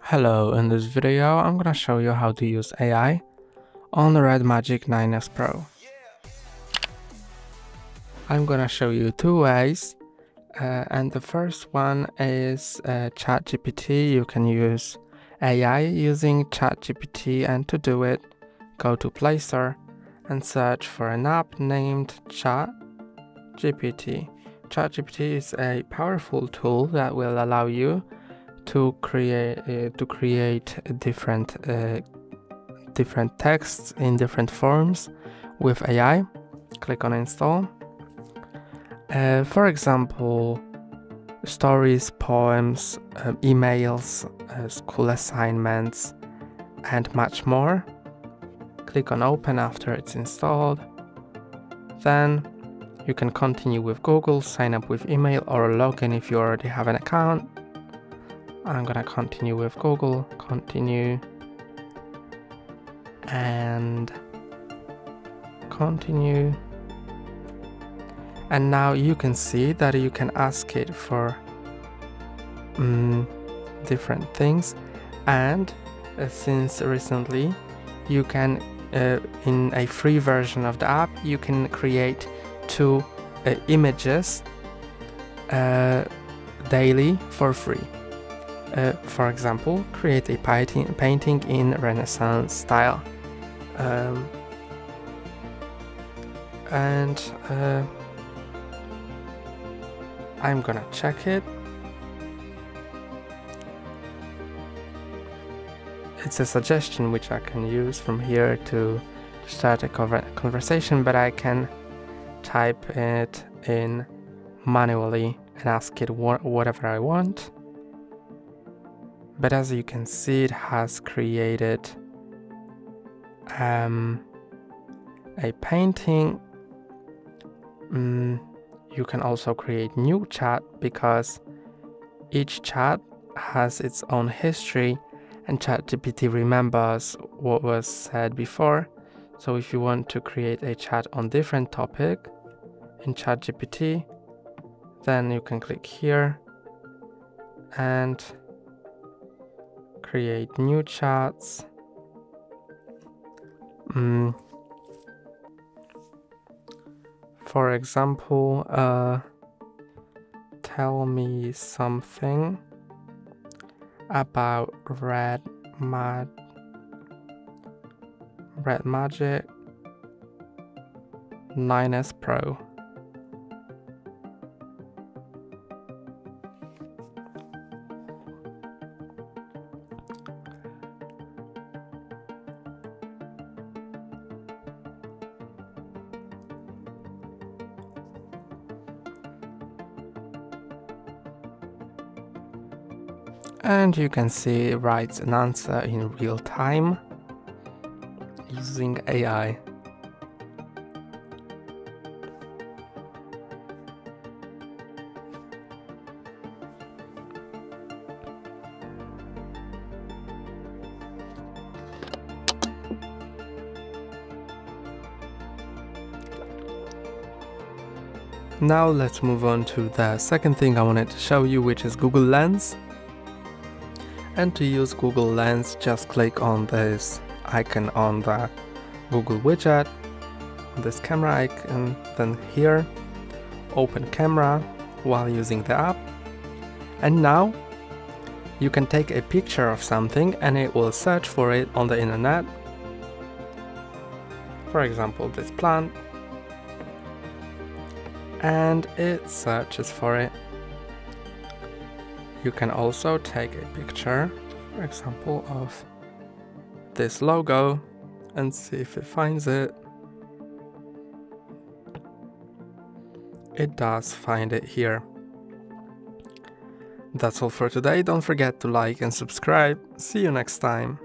Hello, in this video I'm gonna show you how to use AI on the Red Magic 9S Pro. I'm gonna show you two ways uh, and the first one is uh, ChatGPT. You can use AI using ChatGPT and to do it go to Play Store and search for an app named ChatGPT. ChatGPT is a powerful tool that will allow you to create uh, to create different uh, different texts in different forms with AI. Click on install. Uh, for example, stories, poems, uh, emails, uh, school assignments, and much more. Click on open after it's installed. Then you can continue with Google, sign up with email or login if you already have an account I'm gonna continue with Google, continue, and continue. And now you can see that you can ask it for um, different things. And uh, since recently, you can, uh, in a free version of the app, you can create two uh, images uh, daily for free. Uh, for example, create a painting in Renaissance style. Um, and uh, I'm gonna check it. It's a suggestion which I can use from here to start a conversation, but I can type it in manually and ask it whatever I want but as you can see it has created um, a painting mm, you can also create new chat because each chat has its own history and ChatGPT remembers what was said before. So if you want to create a chat on different topic in ChatGPT, then you can click here and create new chats. Mm. For example, uh, tell me something about red mag red magic 9s pro and you can see it writes an answer in real time using AI. Now let's move on to the second thing I wanted to show you which is Google Lens. And to use Google Lens just click on this icon on the Google widget this camera icon then here open camera while using the app. And now you can take a picture of something and it will search for it on the internet. For example this plant and it searches for it you can also take a picture, for example, of this logo and see if it finds it. It does find it here. That's all for today, don't forget to like and subscribe, see you next time.